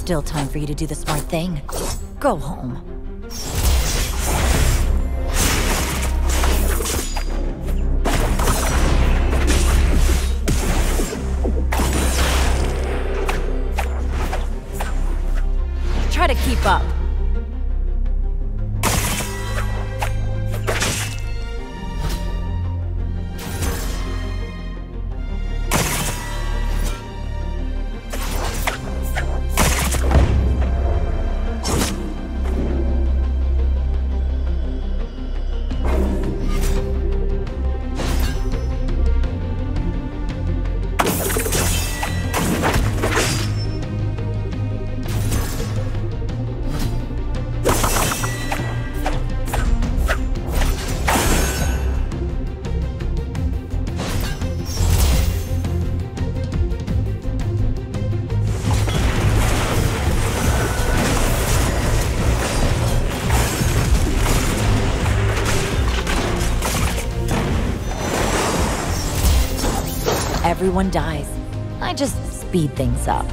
still time for you to do the smart thing. Go home. Try to keep up. Everyone dies. I just speed things up.